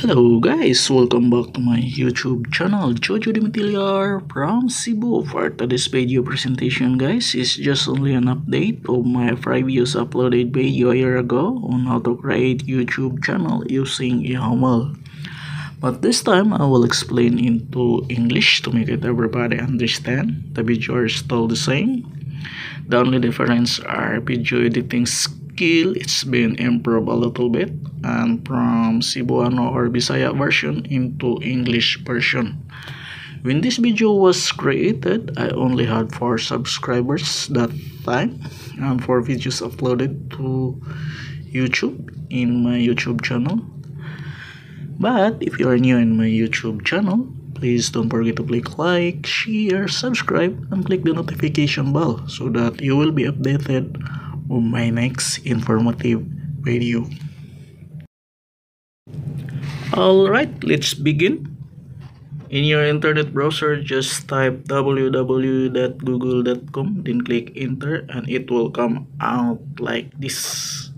Hello guys, welcome back to my YouTube channel, Jojo Demetillar from Cebu. For today's video presentation guys, is just only an update of my previous uploaded video a year ago on how to create YouTube channel using Yahoo Mail. But this time, I will explain into English to make it everybody understand. The video is still the same. The only difference are video editing skill, it's been improved a little bit and from Cebuano or Bisaya version into English version. When this video was created, I only had 4 subscribers that time and 4 videos uploaded to YouTube in my YouTube channel. But if you are new in my YouTube channel, please don't forget to click like, share, subscribe, and click the notification bell so that you will be updated my next informative video. Alright, let's begin. In your internet browser, just type www.google.com, then click enter, and it will come out like this.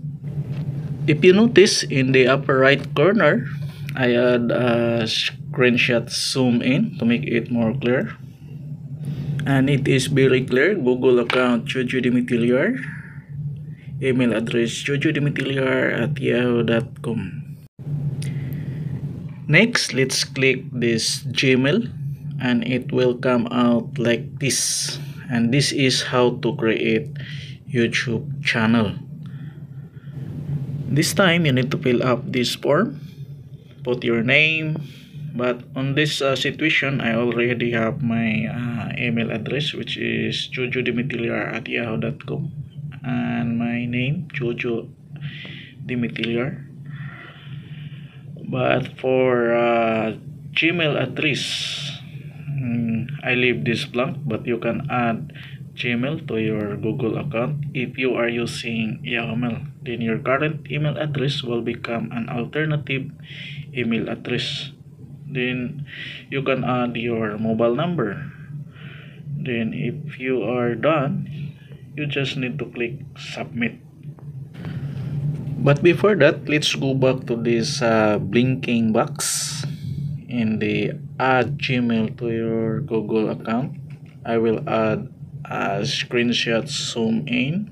If you notice in the upper right corner, I add a screenshot zoom in to make it more clear. And it is very clear, Google account Jojo Demetillar, email address jojodemetillar at yahoo.com. Next, let's click this Gmail and it will come out like this. And this is how to create YouTube channel. This time, you need to fill up this form. Put your name. But on this uh, situation, I already have my uh, email address which is jojodemetillar at yahoo.com and my name Jojo Demetillar but for uh, Gmail address um, I leave this blank but you can add Gmail to your Google account. If you are using Yahoo then your current email address will become an alternative email address. Then you can add your mobile number. Then if you are done you just need to click submit. But before that let's go back to this uh, blinking box in the add gmail to your google account. I will add a screenshot zoom in.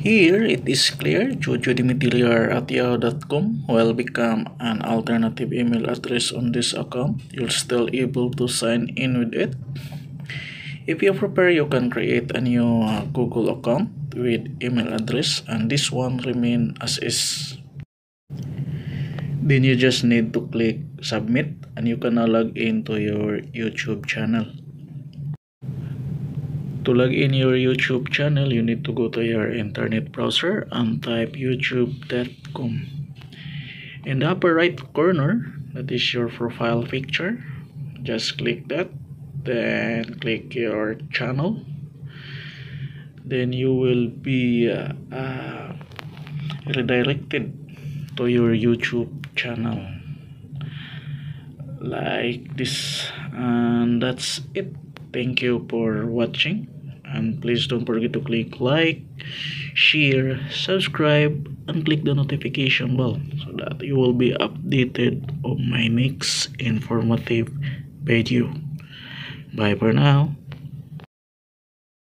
Here it is clear jojodemetillar at yahoo.com will become an alternative email address on this account. You're still able to sign in with it if you prepare you can create a new uh, google account with email address and this one remain as is. Then you just need to click submit and you can now log into your youtube channel. To log in your youtube channel you need to go to your internet browser and type youtube.com in the upper right corner that is your profile picture just click that then click your channel. Then you will be uh, uh, redirected to your youtube channel. Like this. And that's it. Thank you for watching. And please don't forget to click like share subscribe and click the notification bell so that you will be updated on my next informative video bye for now